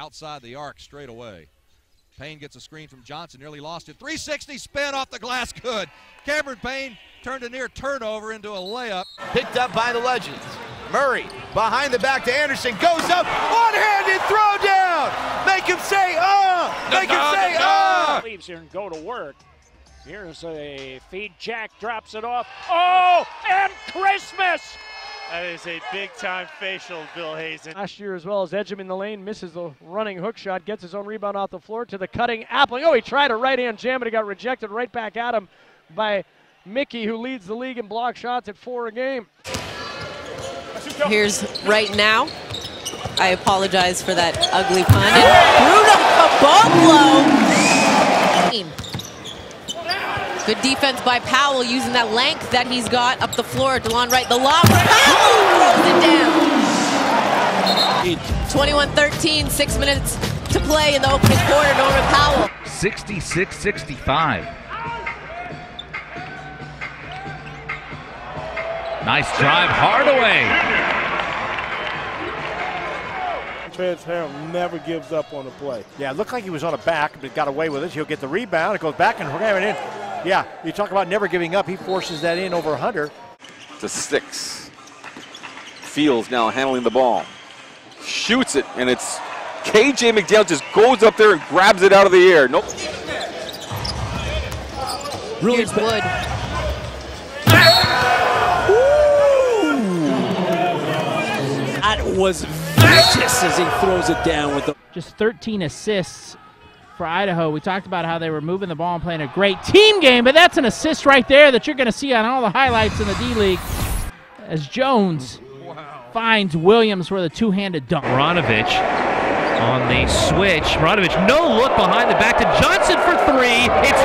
outside the arc straight away. Payne gets a screen from Johnson, nearly lost it. 360 spin off the glass, good. Cameron Payne turned a near turnover into a layup. Picked up by the Legends. Murray behind the back to Anderson, goes up, one-handed throw down. Make him say, uh, make him say, uh. Leaves here and go to work. Here's a feed. Jack drops it off. Oh, and Christmas! That is a big time facial, Bill Hazen. Last year, as well as Edgem in the lane, misses the running hook shot, gets his own rebound off the floor to the cutting Appling. Oh, he tried a right hand jam, but it got rejected right back at him by Mickey, who leads the league in block shots at four a game. Here's right now. I apologize for that ugly pun. And Bruno Caboclo. Good defense by Powell using that length that he's got up the floor. DeLon Wright, the lob. Powell it down. 21-13, six minutes to play in the opening quarter. Norman Powell. 66-65. Nice drive, Hardaway. Trez Harrell never gives up on the play. Yeah, it looked like he was on a back, but got away with it. He'll get the rebound. It goes back and ram it in. Yeah, you talk about never giving up. He forces that in over Hunter. To six. Fields now handling the ball. Shoots it, and it's KJ McDaniel just goes up there and grabs it out of the air. Nope. Really Here's Wood. That was vicious as he throws it down with the. Just 13 assists for Idaho. We talked about how they were moving the ball and playing a great team game, but that's an assist right there that you're going to see on all the highlights in the D League. As Jones wow. finds Williams for the two-handed dunk. Ronovich on the switch. Ronovich, no look behind the back to Johnson for three. It's